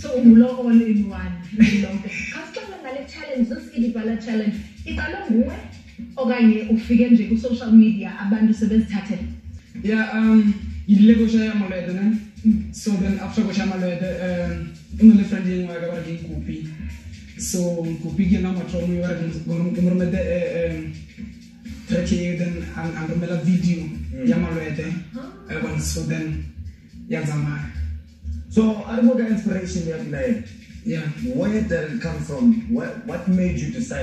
so ungulo all in one lonke kasixoxa ngale challenge zesikidibhala challenge iqalwe nguwe okanye ufike nje ku-social media abantu sebezithathele Yeah, um, yile yung malwete na. So then after ko siya malwete, um, mga friend yung mga kabar yung kupi. So kupi kaya na matro mo yung gumurmete um, treke then ang ang rumela video yung malwete. Uh, so then yung zama. So, ano mo ka inspiration niya na Yeah. Where did it come from? What, what made you decide?